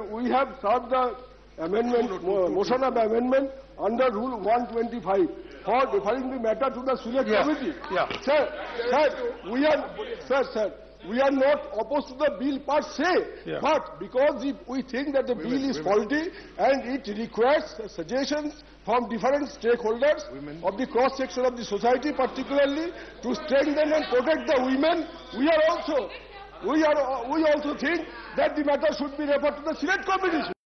we have served the amendment, mo- motion of amendment under Rule 125 for referring the matter to the select Yeah, committee. yeah. Sir, sir, we are, sir, sir, we are not opposed to the bill per se, Yeah. but because we think that the bill is faulty and it requires suggestions from different stakeholders women. of the cross section of the society, particularly to strengthen and protect the women, we are also, we are, we also think that the matter should be referred to the select committee.